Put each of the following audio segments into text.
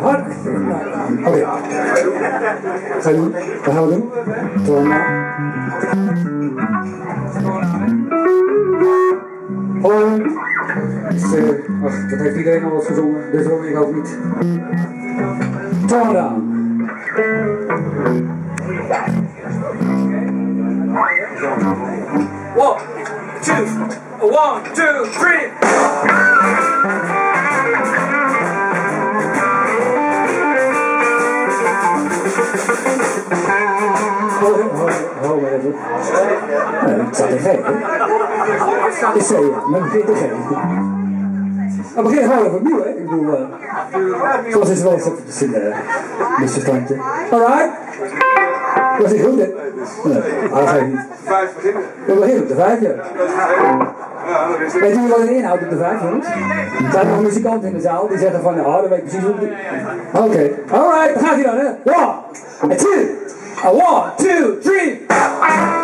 Hard. Doen? Wat gaan we doen? Torna. Hoi. Dus, uh, ach, dat heeft iedereen al eens gezongen, dus ook ik ook niet. Torna. One, two, one, two, three. Is het? Nee, ik zat te gek. Ik zei ja, maar begin te gek. Maar begin gewoon even opnieuw, hè? Ik bedoel, uh, zoals is wel eens op het uh, misverstandje. Alright? Was ik goed, hè? Nee, dat ga ik niet. We beginnen op de vijf, ja. Weet jullie wat een inhoud op de vijf, jongens? Er zijn nog muzikanten in de zaal die zeggen van, ja, dat weet ik precies hoe het Oké, okay. alright, dan gaat hij dan, hè? One, two, one, two, three.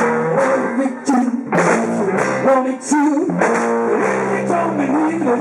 want Wanted you, wanted you. You told me leave the